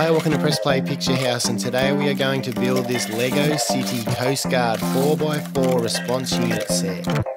Hi, welcome to Press Play Picture House, and today we are going to build this Lego City Coast Guard 4x4 response unit set.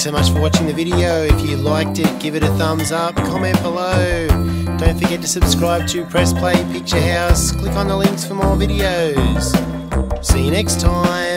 Thanks so much for watching the video. If you liked it, give it a thumbs up, comment below. Don't forget to subscribe to Press Play Picture House. Click on the links for more videos. See you next time.